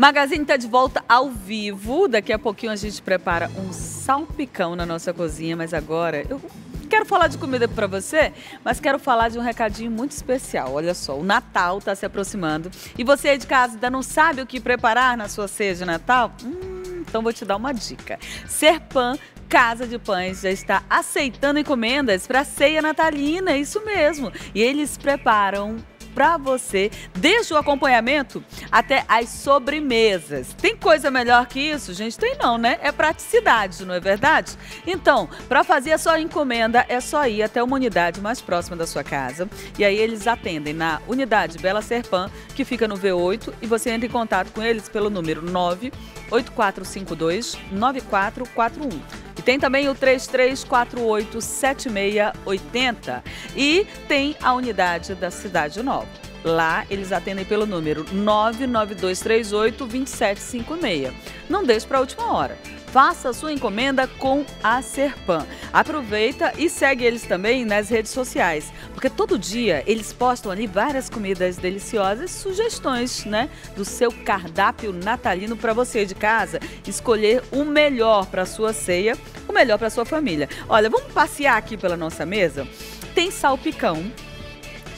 Magazine está de volta ao vivo. Daqui a pouquinho a gente prepara um salpicão na nossa cozinha, mas agora eu quero falar de comida para você, mas quero falar de um recadinho muito especial. Olha só, o Natal está se aproximando e você aí de casa ainda não sabe o que preparar na sua ceia de Natal? Hum, então vou te dar uma dica. Serpan Casa de Pães já está aceitando encomendas para ceia natalina, isso mesmo. E eles preparam para você, desde o acompanhamento até as sobremesas. Tem coisa melhor que isso, gente? Tem não, né? É praticidade, não é verdade? Então, para fazer a sua encomenda, é só ir até uma unidade mais próxima da sua casa. E aí eles atendem na unidade Bela Serpan, que fica no V8, e você entra em contato com eles pelo número 98452 9441. Tem também o 33487680 e tem a unidade da Cidade Nova. Lá eles atendem pelo número 99238 2756. Não deixe para a última hora. Faça sua encomenda com a Serpan. Aproveita e segue eles também nas redes sociais, porque todo dia eles postam ali várias comidas deliciosas, sugestões, né, do seu cardápio natalino para você de casa escolher o melhor para sua ceia, o melhor para sua família. Olha, vamos passear aqui pela nossa mesa. Tem salpicão.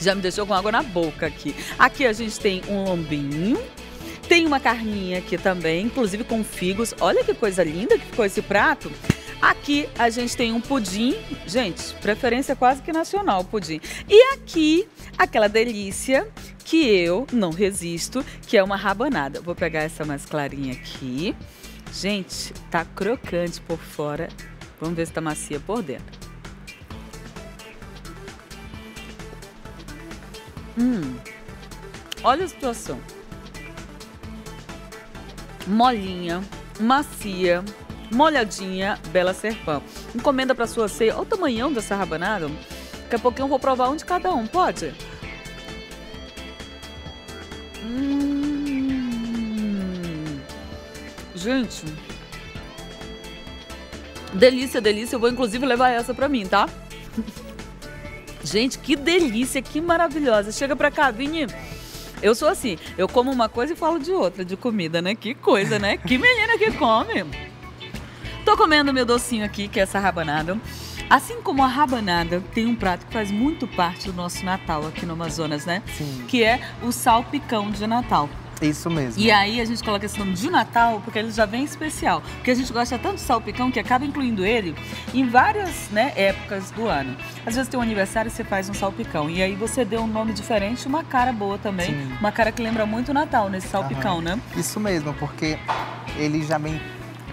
Já me deixou com água na boca aqui. Aqui a gente tem um lombinho, tem uma carninha aqui também, inclusive com figos. Olha que coisa linda que ficou esse prato. Aqui a gente tem um pudim, gente, preferência quase que nacional pudim. E aqui, aquela delícia que eu não resisto, que é uma rabanada. Vou pegar essa mais clarinha aqui. Gente, tá crocante por fora. Vamos ver se tá macia por dentro. Hum, olha a situação molinha, macia, molhadinha, Bela Serpão. Encomenda para sua ceia. Olha o tamanhão dessa rabanada. Daqui a pouquinho eu vou provar um de cada um, pode? Hum. Gente. Delícia, delícia. Eu vou inclusive levar essa para mim, tá? Gente, que delícia, que maravilhosa. Chega pra cá, Vini. Eu sou assim, eu como uma coisa e falo de outra, de comida, né? Que coisa, né? Que menina que come. Tô comendo meu docinho aqui, que é essa rabanada. Assim como a rabanada tem um prato que faz muito parte do nosso Natal aqui no Amazonas, né? Sim. Que é o salpicão de Natal. Isso mesmo. E aí a gente coloca esse nome de Natal porque ele já vem especial. Porque a gente gosta tanto de salpicão que acaba incluindo ele em várias né, épocas do ano. Às vezes tem um aniversário e você faz um salpicão. E aí você deu um nome diferente, uma cara boa também. Sim. Uma cara que lembra muito o Natal nesse salpicão, Aham. né? Isso mesmo, porque ele já vem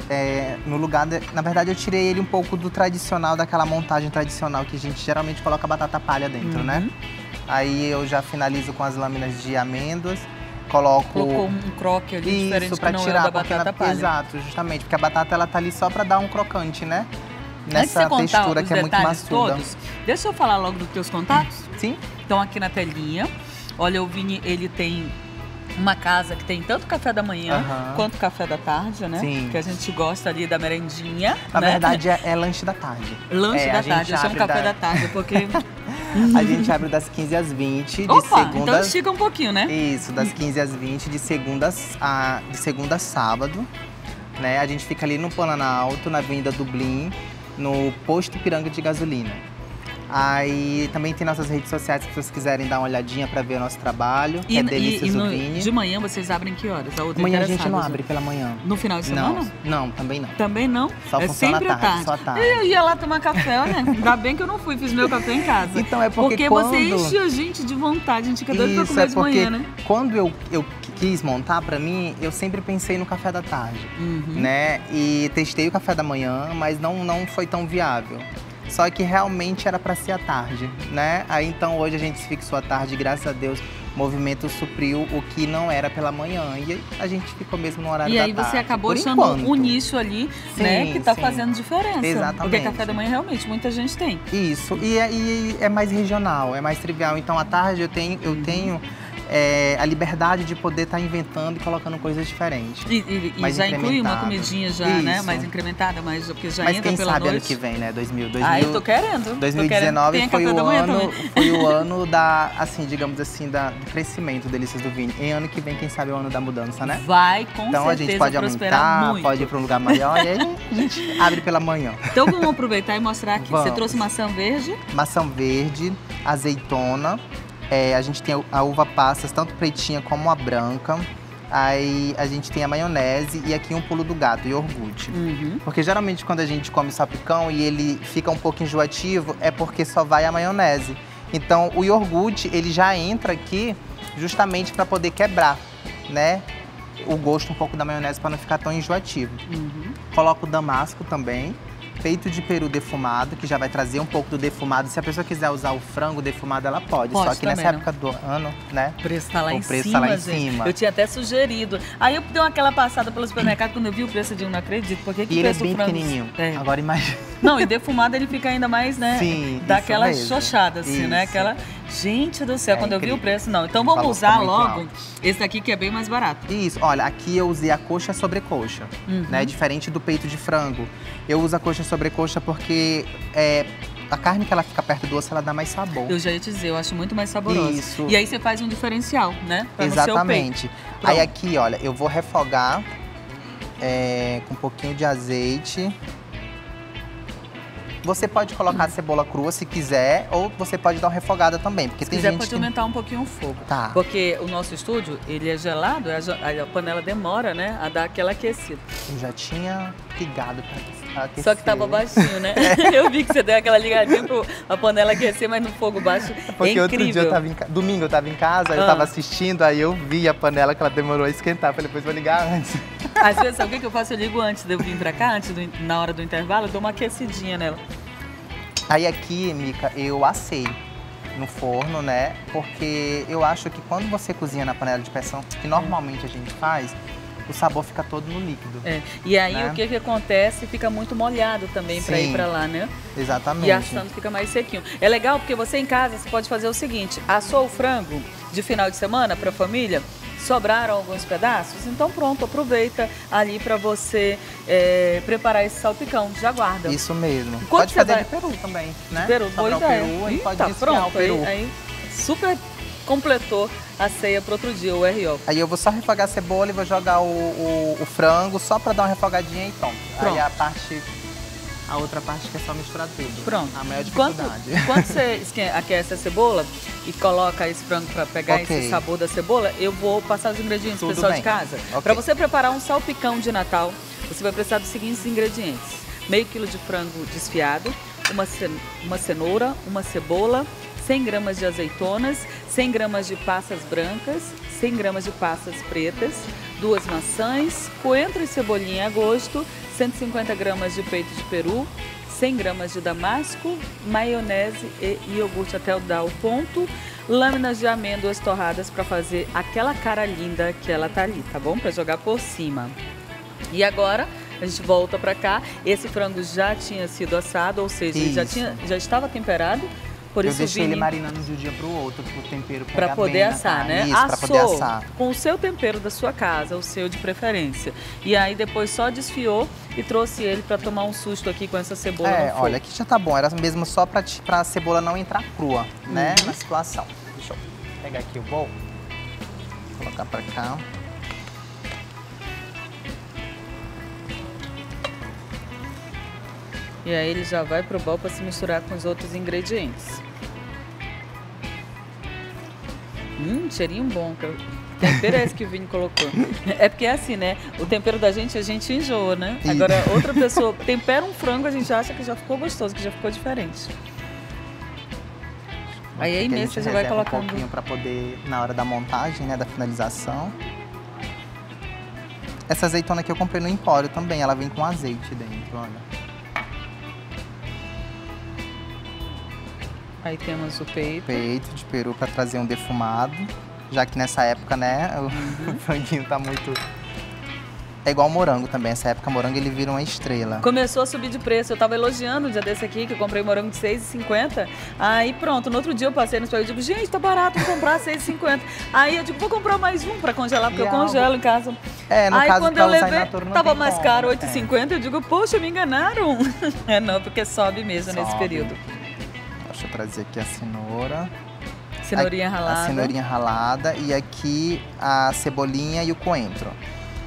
é, no lugar. de- na verdade, eu tirei ele um pouco do tradicional, daquela montagem tradicional que a gente geralmente coloca batata palha dentro, Uhum. né? Aí eu já finalizo com as lâminas de amêndoas, coloco. Colocou um croque ali diferente Isso, pra que não tirar, é batata palha. Exato, justamente, porque a batata ela tá ali só pra dar um crocante, né? Antes de Nessa você contar textura que é muito maçuda. todos, deixa eu falar logo dos teus contatos. Sim? Estão aqui na telinha. Olha, o Vini, ele tem uma casa que tem tanto café da manhã Aham. quanto café da tarde, né? Sim. Que a gente gosta ali da merendinha. Na né? verdade, é, é lanche da tarde. lanche é, da tarde. Eu chamo abre café da- da tarde, porque. A gente abre das 15 às 20, de Opa! segunda. Então estica um pouquinho, né? Isso, das 15 às 20, de segunda a, de segunda a sábado. Né? A gente fica ali no Planalto, na Avenida Dublin, no posto Ipiranga de gasolina. Aí também tem nossas redes sociais se vocês quiserem dar uma olhadinha para ver o nosso trabalho, que é Delícias no- do Vini. de manhã vocês abrem que horas? A outra Amanhã a gente não abre pela manhã. No final de semana? Não, não, também não. Também não? Só é funciona sempre à tarde, tarde. só à tarde. Eu ia lá tomar café, olha. Ainda bem que eu não fui, fiz meu café em casa. Então é porque, Porque quando... você enche a gente de vontade, a gente fica doido pra comer é de manhã, né? quando eu, eu quis montar pra mim, eu sempre pensei no café da tarde. Uhum. né? E testei o café da manhã, mas não, não foi tão viável. Só que realmente era para ser à tarde, né? Aí então hoje a gente se fixou à tarde, graças a Deus, o movimento supriu o que não era pela manhã. E aí a gente ficou mesmo no horário E da aí tarde. você acabou achando enquanto. um nicho ali, Sim, né, que tá sim. fazendo diferença. Exatamente. Porque café da manhã realmente muita gente tem. Isso, e é, e é mais regional, é mais trivial. Então à tarde eu tenho, eu Uhum. tenho é, a liberdade de poder estar inventando e colocando coisas diferentes. E, e- e Mais já inclui uma comidinha já, né? Isso. Mais incrementada, mas porque já Mas entra quem pela sabe ano que vem, né? 2000, 2000, Ah, eu tô querendo. tô 2019 querendo. foi o ano, foi o ano da, assim, digamos assim, da, do crescimento do Delícias do Vini. Em ano que vem, quem sabe é o ano da mudança, né? Vai com Então a certeza gente pode aumentar, muito. pode ir para um lugar maior e aí a gente abre pela manhã. Então vamos aproveitar e mostrar aqui. Você Vamos. trouxe maçã verde, Maçã verde, azeitona, é, a gente tem a uva passas, tanto pretinha como a branca. Aí a gente tem a maionese e aqui um pulo do gato, iogurte. Uhum. Porque geralmente quando a gente come salpicão e ele fica um pouco enjoativo, é porque só vai a maionese. Então o iogurte, ele já entra aqui justamente para poder quebrar, né? O gosto um pouco da maionese para não ficar tão enjoativo. Uhum. Coloco o damasco também. Peito de peru defumado, que já vai trazer um pouco do defumado. Se a pessoa quiser usar o frango defumado, ela pode. Pode Só que nessa também, né? época do ano, né? O preço tá lá O em preço cima, tá lá em cima. Eu tinha até sugerido. Aí eu dei aquela passada pelo supermercado quando eu vi o preço, eu digo, não acredito. Por que, E ele é bem frango... pequenininho. É. Agora imagina. Não, e defumado ele fica ainda mais, né? Sim, Dá aquela mesmo. xoxada, assim, né? Isso. Aquela. Gente do céu, É quando eu vi o incrível. preço, não. Então vamos usar muito logo alto. esse daqui que é bem mais barato. Isso, olha, aqui eu usei a coxa sobre coxa, Uhum. né? Diferente do peito de frango. Eu uso a coxa sobre coxa porque é, a carne que ela fica perto do osso, ela dá mais sabor. Eu já ia te dizer, eu acho muito mais saboroso. Isso. E aí você faz um diferencial, né? Pra. Exatamente. Aí aqui, olha, eu vou refogar é, com um pouquinho de azeite. Você pode colocar a cebola crua se quiser, ou você pode dar uma refogada também, porque Se tem quiser, gente pode que... aumentar um pouquinho o fogo. Tá. Porque o nosso estúdio, ele é gelado, a, panela demora, né? A dar aquela aquecida. Eu já tinha ligado pra aquecer. Só que tava baixinho, né? Eu vi que você deu aquela ligadinha pro a panela aquecer, mas no fogo baixo Porque é outro dia eu tava em ca... Domingo eu tava em casa, eu Ah. tava assistindo, aí eu vi a panela que ela demorou a esquentar. Falei, depois vou ligar antes. Às vezes, sabe o que que eu faço? Eu ligo antes de eu vir pra cá, antes do- na hora do intervalo, eu dou uma aquecidinha nela. Aí aqui, Mica, eu assei no forno, né? Porque eu acho que quando você cozinha na panela de pressão, que normalmente a gente faz, o sabor fica todo no líquido. É. E aí Né? o que que acontece? Fica muito molhado também Sim. ir pra lá, né? Exatamente. E assando fica mais sequinho. É legal porque você em casa você pode fazer o seguinte: assou o frango de final de semana para a família, sobraram alguns pedaços, então pronto, aproveita ali para você é, preparar esse salpicão. Já guarda. Isso mesmo. Enquanto pode fazer vai- de peru também, né? Peru, boa ideia. peru, Ih, pode tá pronto. peru. Aí, aí super completou a ceia pro outro dia, o RO. Aí eu vou só refogar a cebola e vou jogar o, o- o frango só pra dar uma refogadinha e pronto. Pronto. Aí a parte. A outra parte que é só misturar tudo. Pronto. A maior dificuldade. enquanto você esque- aquece a cebola e coloca esse frango para pegar Ok. esse sabor da cebola, eu vou passar os ingredientes Tudo pessoal bem. de casa. Ok. Para você preparar um salpicão de Natal, você vai precisar dos seguintes ingredientes: meio quilo de frango desfiado, uma, ce- uma cenoura, uma cebola, 100 gramas de azeitonas, 100 gramas de passas brancas, 100 gramas de passas pretas, duas maçãs, coentro e cebolinha a gosto, 150 gramas de peito de peru, 100 gramas de damasco, maionese e iogurte até o dar o ponto, lâminas de amêndoas torradas para fazer aquela cara linda que ela tá ali, tá bom? Para jogar por cima. E agora a gente volta para cá. Esse frango já tinha sido assado, ou seja, ele já, tinha, já estava temperado. Por eu isso o deixei ele marinando de um dia pro outro, pro tempero pegar para poder bem assar, né? Isso, pra poder Assou assar. com o seu tempero da sua casa, o seu de preferência. E aí depois só desfiou e trouxe ele para tomar um susto aqui com essa cebola É, olha, aqui já tá bom. Era mesmo só pra, ti- pra cebola não entrar crua, né? Uhum. Na situação. Deixa eu pegar aqui o bowl. Colocar pra cá. E aí ele já vai pro bowl para se misturar com os outros ingredientes. Hum, cheirinho bom. Tempero é esse que o Vini colocou. É porque é assim, né? O tempero da gente, a gente enjoa, né? Agora, outra pessoa tempera um frango, a gente acha que já ficou gostoso, que já ficou diferente. Aí, mesmo gente você já vai colocando- um pouquinho pra poder, na hora da montagem, né? Da finalização. Essa azeitona aqui eu comprei no Empório também. Ela vem com azeite dentro, olha. Aí temos o peito. Peito de peru pra trazer um defumado. Já que nessa época, né? O, Uhum. o franguinho tá muito... é igual morango também. Essa época, morango ele vira uma estrela. Começou a subir de preço. Eu tava elogiando um dia desse aqui, que eu comprei morango de 6,50. Aí pronto, no outro dia eu passei no supermercado e digo, gente, tá barato, vou comprar 6,50. Aí eu digo, vou comprar mais um pra congelar, porque E eu algo- congelo em casa. É, no Aí caso, quando eu levei, natura tava mais como, caro, é. 8,50. Eu digo, poxa, me enganaram. É não, porque sobe mesmo nesse Sobe. período. Eu trazer aqui a cenoura. Cenourinha A- ralada. A cenourinha ralada e aqui a cebolinha e o coentro.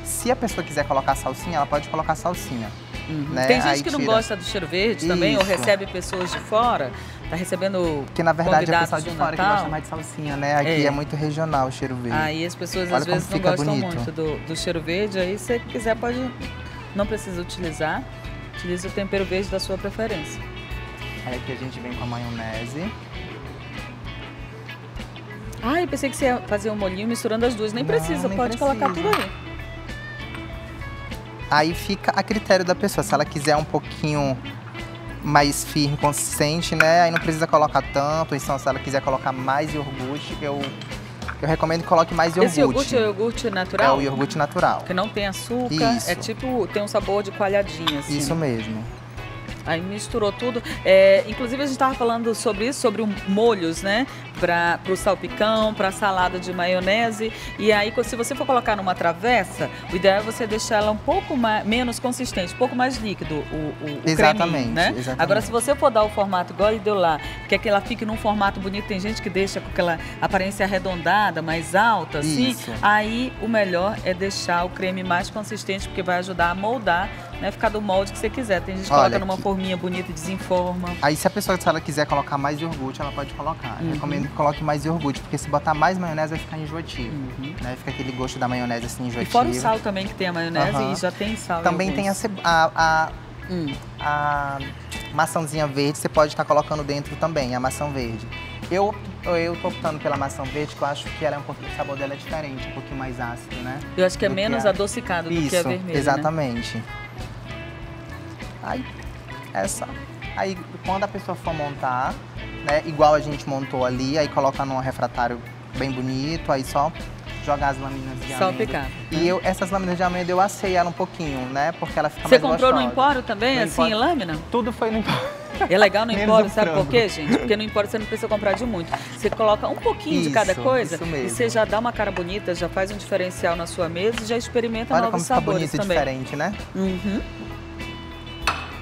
Se a pessoa quiser colocar salsinha, ela pode colocar salsinha. Uhum. né? Tem gente Aí que não tira. gosta do cheiro verde também, ou Isso. recebe pessoas de fora. Tá recebendo Porque na verdade é pessoal de fora que Natal. gosta mais de salsinha, né? Aqui É. é, muito regional o cheiro verde. Aí as pessoas Olha às vezes não gostam bonito. muito do, do cheiro verde, aí se quiser pode. Não precisa utilizar. Utilize o tempero verde da sua preferência. Aí aqui a gente vem com a maionese. Ah, eu pensei que você ia fazer um molhinho misturando as duas. Nem Não, precisa, nem pode precisa. colocar tudo aí. Aí fica a critério da pessoa. Se ela quiser um pouquinho mais firme, consistente, né? Aí não precisa colocar tanto. Então, se ela quiser colocar mais iogurte, eu, eu recomendo que coloque mais iogurte. Esse iogurte é o iogurte É natural? o iogurte natural. Que não tem açúcar. Isso. É tipo, tem um sabor de coalhadinha, assim. Isso mesmo. Aí misturou tudo. É, inclusive a gente estava falando sobre isso, sobre um- molhos, né? Para o salpicão, para salada de maionese. E aí, se você for colocar numa travessa, o ideal é você deixar ela um pouco mais, menos consistente, um pouco mais líquido, o, o, o Exatamente, creminho, né? exatamente. Agora, se você for dar o formato igual ele deu lá, quer que ela fique num formato bonito, tem gente que deixa com aquela aparência arredondada, mais alta, assim. Isso. Aí, o melhor é deixar o creme mais consistente, porque vai ajudar a moldar, né? Ficar do molde que você quiser. Tem gente que Olha coloca numa aqui. forminha bonita e desenforma. Aí se a pessoa se ela quiser colocar mais iogurte, ela pode colocar. Eu Uhum. Recomendo que coloque mais iogurte, porque se botar mais maionese vai ficar enjoativo. Uhum. Né? Fica aquele gosto da maionese assim E enjoativo. fora o sal também que tem a maionese Aham. e já tem sal. Também tem a, a, a, Hum. a maçãzinha verde, você pode estar colocando dentro também, a maçã verde. Eu, eu tô optando pela maçã verde, que eu acho que ela é um pouquinho, o sabor dela é diferente, um pouquinho mais ácido, né? Eu acho que é do que menos a- adocicado do Isso, que a vermelha. né? Aí, essa. Aí, quando a pessoa for montar, né, igual a gente montou ali, aí coloca num refratário bem bonito, aí só jogar as lâminas de Só amêndoa. picar. E eu, essas lâminas de amêndoa eu assei ela um pouquinho, né, porque ela fica Você mais comprou no. Empório também, No assim, Empório. em lâmina? Tudo foi no Empório. É legal no Empório, sabe por quê, gente? Porque no Empório você não precisa comprar de muito. Você coloca um pouquinho de cada Isso, coisa isso e você já dá uma cara bonita, já faz um diferencial na sua mesa e já experimenta Olha como novos fica sabores bonito e também. diferente, né? Uhum.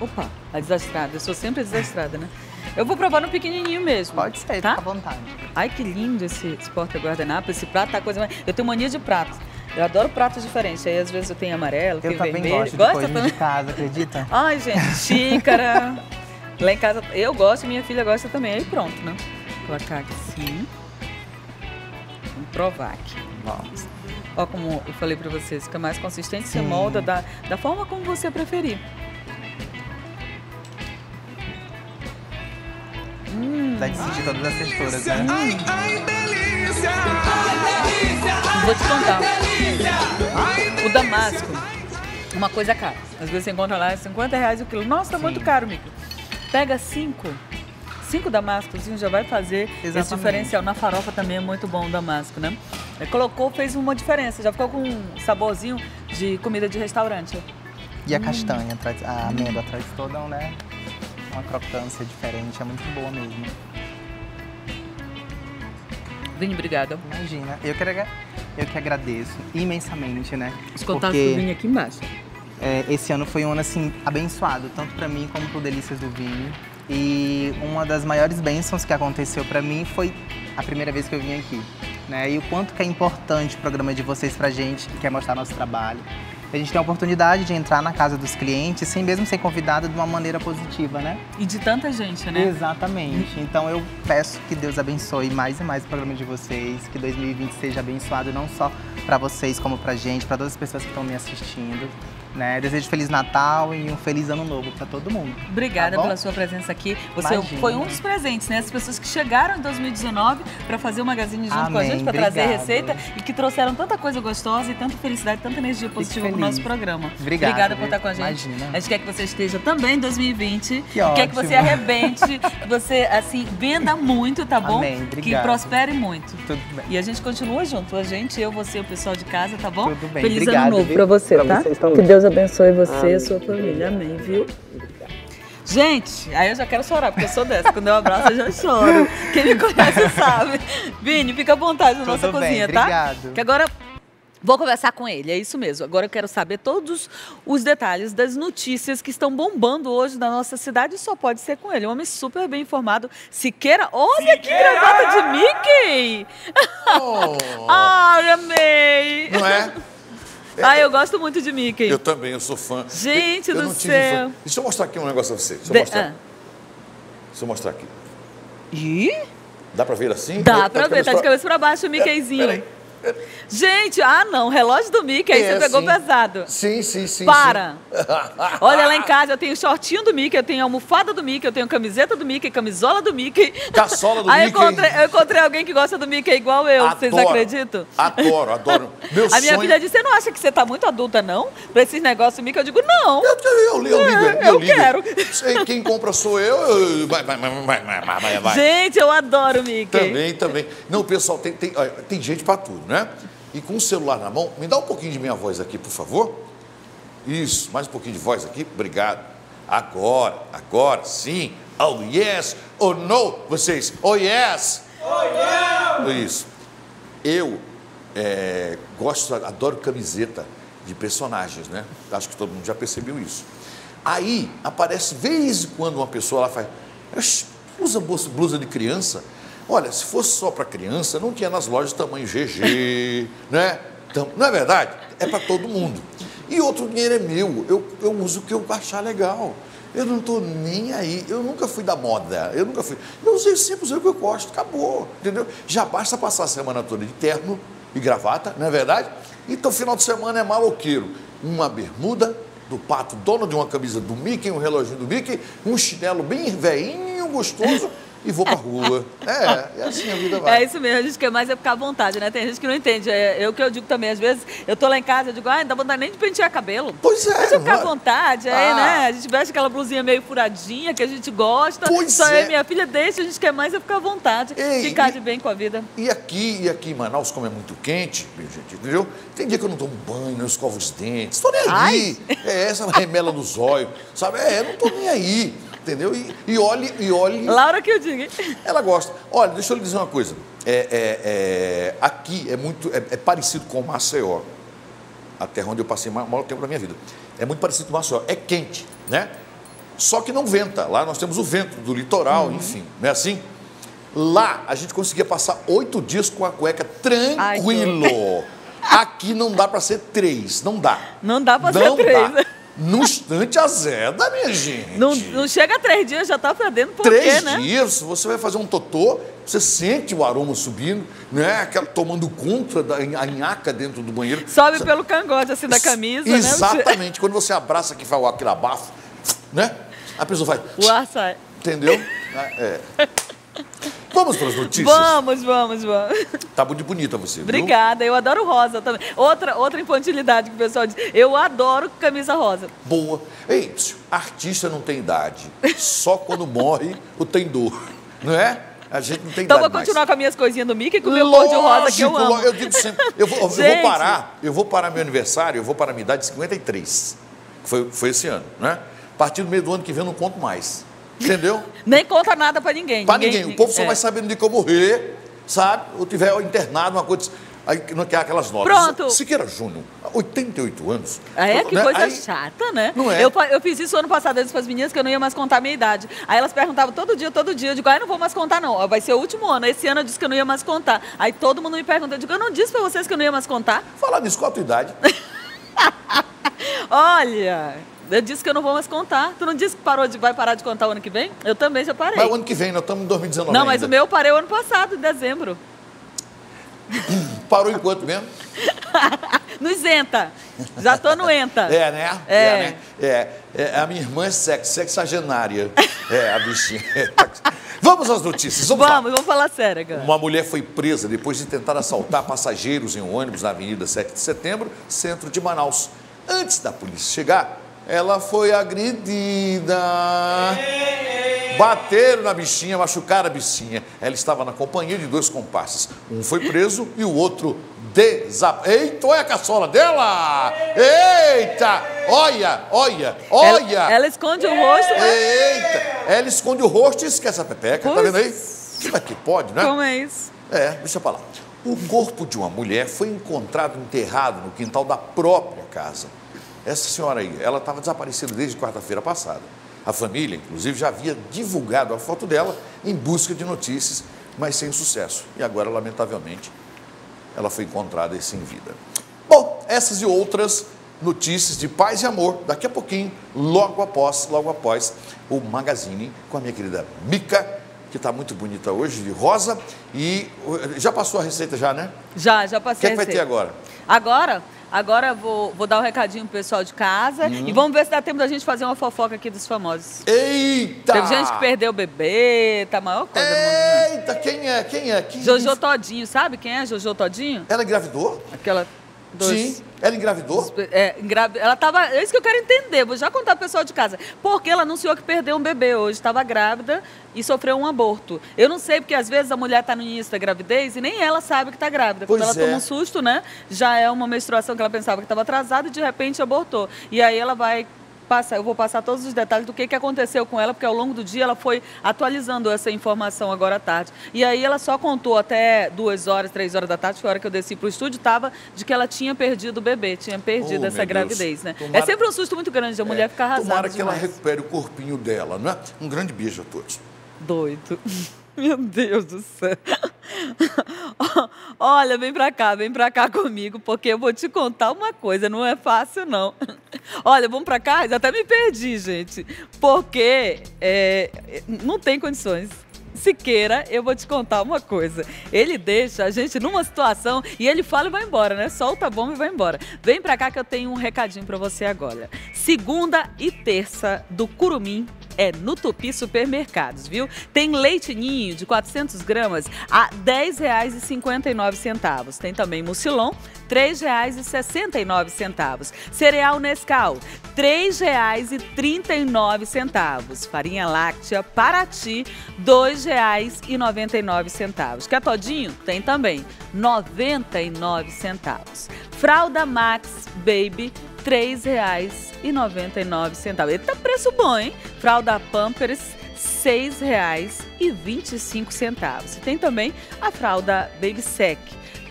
Opa, a desastrada. Eu sou sempre a desastrada, né? Eu vou provar no pequenininho mesmo. Pode ser, Tá? fica à vontade. Ai, que lindo esse, esse porta-guardanapo. Esse prato tá coisa mais... Eu tenho mania de pratos. Eu adoro pratos diferentes. Aí, às vezes, eu tenho amarelo, Eu tenho vermelho. gosto de Gosta coisas também? de casa, acredita? Ai, gente, xícara. Lá em casa, eu gosto e minha filha gosta também. Aí pronto, né? Vou colocar aqui assim. Vamos provar aqui. Vamos. Ó, como eu falei pra vocês, fica mais consistente, Sim. molda da, da forma como você preferir. Hum, Dá de sentir todas as texturas, né? vou te contar. O damasco, uma coisa cara. Às vezes você encontra lá 50 reais o quilo. Nossa, tá Sim. muito caro, Mico. Pega cinco. Cinco damascozinhos já vai fazer esse Exatamente. diferencial. Na farofa também é muito bom o damasco, né? É, Colocou, fez uma diferença. Já ficou com um saborzinho de comida de restaurante. E a castanha, traz, a amêndoa traz toda né, uma crocância diferente, é muito boa mesmo. Vini, obrigada. Imagina, eu que, eu que agradeço imensamente, né? Os contatos do Vini aqui embaixo. é, esse ano foi um ano assim abençoado, tanto pra mim como pro Delícias do Vini. E uma das maiores bênçãos que aconteceu pra mim foi a primeira vez que eu vim aqui. Né? E o quanto que é importante o programa de vocês pra gente, que quer mostrar nosso trabalho. A gente tem a oportunidade de entrar na casa dos clientes sem mesmo ser convidado de uma maneira positiva, né? E de tanta gente, né? Exatamente. Então eu peço que Deus abençoe mais e mais o programa de vocês, que 2020 seja abençoado não só para vocês como pra gente, para todas as pessoas que estão me assistindo. Né? Desejo Feliz Natal e um Feliz Ano Novo para todo mundo. Obrigada Tá pela sua presença aqui. Você Imagina. foi um dos presentes, né? As pessoas que chegaram em 2019 para fazer o magazine junto com a Amém, gente, para trazer receita e que trouxeram tanta coisa gostosa e tanta felicidade, tanta energia positiva pro feliz. nosso programa. Obrigado, Obrigada por estar com a gente. Imagina. A gente quer que você esteja também em 2020. Que e quer que ótimo. você arrebente, que você, assim, venda muito, tá bom? Amém, Que obrigado. prospere muito. Tudo bem. E a gente continua junto. A gente, eu, você, o pessoal de casa, tá bom? Tudo bem, Feliz obrigado, ano novo pra você, Pra tá? vocês também. que Deus abençoe você e a sua família. Amém, viu? Gente, aí eu já quero chorar, porque eu sou dessa. Quando eu abraço, eu já choro. Quem me conhece sabe. Vini, fica à vontade na nossa Tudo bem, cozinha, tá? obrigado. Que agora vou conversar com ele, é isso mesmo. Agora eu quero saber todos os detalhes das notícias que estão bombando hoje na nossa cidade e só pode ser com ele. Um homem super bem informado. Siqueira, olha que gravata de Mickey! Oh, Ai, amei! não é? Ai, eu gosto muito de Mickey. Eu também, eu sou fã. Gente eu do não tive céu. fã. Deixa eu mostrar aqui um negócio a você. Deixa eu De- mostrar. ah. Deixa eu mostrar aqui. Ih, Dá pra ver assim? Dá Tá pra ver, tá de pra- cabeça pra baixo o Mickeyzinho. Peraí. Gente, ah não, relógio do Mickey, aí É, você pegou sim. pesado. Sim, sim, sim. Para. sim. Olha lá em casa, eu tenho shortinho do Mickey, eu tenho almofada do Mickey, eu tenho camiseta do Mickey, camisola do Mickey. Caçola do Aí Mickey. Eu encontrei, eu encontrei alguém que gosta do Mickey igual eu, vocês Adoro. acreditam? Adoro, adoro. Meu A minha sonho... filha disse, você não acha que você tá muito adulta, não? Pra esses negócios Mickey? Eu digo, não. Eu, eu, eu, ligo, É, eu, eu ligo. quero. Sei, quem compra sou eu. eu- Vai, vai, vai, vai, vai, vai. Gente, eu adoro o Mickey. Também, também. Não, pessoal, tem, tem, tem gente pra tudo, né? E com o celular na mão, me dá um pouquinho de minha voz aqui, por favor. Isso, mais um pouquinho de voz aqui, obrigado. Agora, agora, sim. Oh, yes. Oh, no. Vocês, oh, yes. Oh, yes. Isso. Eu é, gosto, adoro camiseta de personagens, né? Acho que todo mundo já percebeu isso. Aí aparece, vez em quando, uma pessoa lá faz. "Oxe, Usa blusa de criança? Olha, se fosse só para criança, não tinha nas lojas tamanho GG, né? Não é verdade? É para todo mundo. E outro dinheiro é meu. Eu, eu uso o que eu achar legal. Eu não estou nem aí. Eu nunca fui da moda. Eu nunca fui. Eu usei sempre o que eu gosto. Acabou. Entendeu? Já basta passar a semana toda de terno e gravata, não é verdade? Então, final de semana é maloqueiro. Uma bermuda do pato, dono de uma camisa do Mickey, um reloginho do Mickey, um chinelo bem veinho, gostoso, e vou pra rua. É, é assim a vida vai. É isso mesmo, a gente quer mais é ficar à vontade, né? Tem gente que não entende. É eu que eu digo também, às vezes, eu tô lá em casa, eu digo, ah, não dá vontade nem de pentear cabelo. Pois é. Deixa eu ficar à é? vontade, aí, Ah. né? A gente veste aquela blusinha meio furadinha que a gente gosta. Pois Só é. minha filha deixa, a gente quer mais é ficar à vontade. Ei, ficar e- de bem com a vida. E aqui, e aqui em Manaus, como é muito quente, minha gente, entendeu? Tem dia que eu não tomo banho, não escovo os dentes, estou nem aí. É essa remela no zóio, sabe? É, eu não estou nem aí, entendeu? E, e olhe, e olhe. Laura que eu digo, hein? Ela gosta. Olha, deixa eu lhe dizer uma coisa. É, é, é, aqui é muito, é, é parecido com Maceió, a terra onde eu passei o maior tempo da minha vida. É muito parecido com Maceió. É quente, né? Só que não venta. Lá nós temos o vento do litoral, enfim, não é assim? Lá a gente conseguia passar oito dias com a cueca Ai, tranquilo. Aqui não dá para ser três, não dá. Não dá pra não ser três. Dá. No instante azeda, minha gente. Não, não chega a três dias, já tá fedendo, por Três quê, né? dias, você vai fazer um totô, você sente o aroma subindo, né? Aquela tomando conta da a nhaca dentro do banheiro. Sobe Você- pelo cangote, assim, da camisa, né? Exatamente. Quando você abraça que faz aquele abafo, né? A pessoa faz. O ar sai. Entendeu? É. Vamos para as notícias? Vamos, vamos, vamos. Tá muito bonita você, viu? Obrigada, eu adoro rosa também. Outra, outra infantilidade que o pessoal diz. Eu adoro camisa rosa. Boa. Ei, artista não tem idade. Só quando morre o tem dor. Não é? A gente não tem Então idade vou continuar mais. com as minhas coisinhas do Mickey, com o meu cor de rosa que eu amo. Eu digo sempre, eu vou, eu vou parar, eu vou parar meu aniversário, eu vou parar minha idade de 53. Que foi, foi esse ano, né? A partir do meio do ano que vem eu não conto mais. Entendeu? Nem conta nada pra ninguém. Para ninguém. O povo só é. vai sabendo de como morrer, sabe? Ou tiver internado, uma coisa. Aí não quer aquelas notas. Pronto. Siqueira Júnior, 88 anos. Ah, é? Que né? coisa Aí- chata, né? Não é? Eu, eu fiz isso ano passado, eu disse para as meninas que eu não ia mais contar a minha idade. Aí elas perguntavam todo dia, todo dia. Eu digo, ah, eu não vou mais contar, não. Vai ser o último ano. Esse ano eu disse que eu não ia mais contar. Aí todo mundo me pergunta. Eu digo, eu não disse para vocês que eu não ia mais contar? Falar nisso, qual a tua idade? Olha, eu disse que eu não vou mais contar. Tu não disse que parou de, vai parar de contar o ano que vem? Eu também já parei. Mas o ano que vem, nós estamos em 2019 Não, mas ainda. o meu eu parei o ano passado, em dezembro. Parou enquanto mesmo? no isenta. Já tô no enta. É, né? É. né? É, é, a minha irmã é sex, sexagenária. É, a bichinha. Vamos às notícias. Vamos, lá. Vamos, vamos falar sério agora. Uma mulher foi presa depois de tentar assaltar passageiros em um ônibus na Avenida 7 de Setembro, centro de Manaus. Antes da polícia chegar, ela foi agredida. Bateram na bichinha, machucaram a bichinha. Ela estava na companhia de dois comparsas. Um foi preso e o outro desapareceu. Eita, olha a caçola dela! Eita! Olha, olha, olha! Ela, ela esconde o rosto, né? Eita! Ela esconde o rosto e esquece a pepeca, tá vendo aí? Como é que pode, né? Como é isso? É, deixa eu falar. O corpo de uma mulher foi encontrado enterrado no quintal da própria casa. Essa senhora aí, ela estava desaparecida desde quarta-feira passada. A família, inclusive, já havia divulgado a foto dela em busca de notícias, mas sem sucesso. E agora, lamentavelmente, ela foi encontrada e sem vida. Bom, essas e outras notícias de paz e amor, daqui a pouquinho, logo após, logo após o Magazine com a minha querida Mica, que está muito bonita hoje, de rosa. E já passou a receita já, né? Já, já passei O que, é que vai ter agora? Agora? Agora vou, vou dar um recadinho pro pessoal de casa uhum. e vamos ver se dá tempo da gente fazer uma fofoca aqui dos famosos. Eita! Teve gente que perdeu o bebê, tá a maior coisa Eita, mundo. Eita, quem é? Quem é? Quem Jojo Todinho, sabe quem é Jojo Todinho? Ela engravidou? Aquela Dois. Sim. Ela engravidou? É, engrav... ela tava. É isso que eu quero entender. Vou já contar pro pessoal de casa. Porque ela anunciou que perdeu um bebê hoje, estava grávida e sofreu um aborto. Eu não sei, porque às vezes a mulher está no início da gravidez e nem ela sabe que está grávida. Pois Quando ela é. toma um susto, né? Já é uma menstruação que ela pensava que estava atrasada e de repente abortou. E aí ela vai passar, eu vou passar todos os detalhes do que, que aconteceu com ela, porque ao longo do dia ela foi atualizando essa informação agora à tarde. E aí ela só contou até duas horas, três horas da tarde, foi a hora que eu desci para o estúdio, estava de que ela tinha perdido o bebê, tinha perdido Oh, essa gravidez, Deus. né? Tomara- É sempre um susto muito grande, a mulher fica arrasada Tomara que ela demais. recupere o corpinho dela, não é? Um grande beijo a todos. Doido. Meu Deus do céu. Olha, vem pra cá, vem pra cá comigo, porque eu vou te contar uma coisa, não é fácil não. Olha, vamos pra cá, até me perdi, gente, porque é, não tem condições. Siqueira, eu vou te contar uma coisa. Ele deixa a gente numa situação e ele fala e vai embora, né? Solta a bomba e vai embora. Vem pra cá que eu tenho um recadinho pra você agora. Segunda e terça do Curumim é no Tupi Supermercados, viu? Tem leite ninho de 400 gramas a R$ 10,59. Tem também mucilon, R$ 3,69. Cereal Nescau, R$ 3,39. Farinha láctea Paraty, R$ 2,99. Quer todinho? Tem também, R$ 99 centavos. Fralda Max Baby, R$ 3,99. Eita, preço bom, hein? Fralda Pampers, R$ 6,25. E tem também a fralda Baby Sec,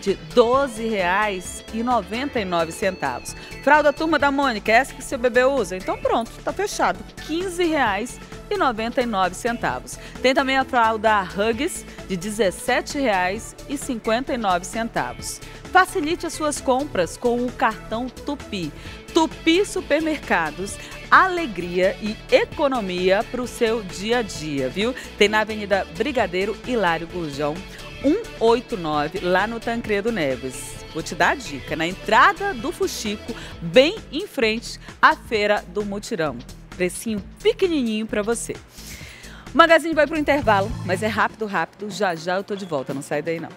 de R$ 12,99. Fralda Turma da Mônica, essa que seu bebê usa? Então pronto, tá fechado. R$ 15,99. Tem também a fralda Hugs, de R$ 17,59. Facilite as suas compras com o cartão Tupi. Tupi Supermercados, alegria e economia para o seu dia a dia, viu? Tem na Avenida Brigadeiro Hilário Gurjão, 189, lá no Tancredo Neves. Vou te dar a dica, na entrada do Fuxico, bem em frente à Feira do Mutirão. Precinho pequenininho para você. O Magazine vai para o intervalo, mas é rápido, rápido. Já já eu tô de volta, não sai daí não.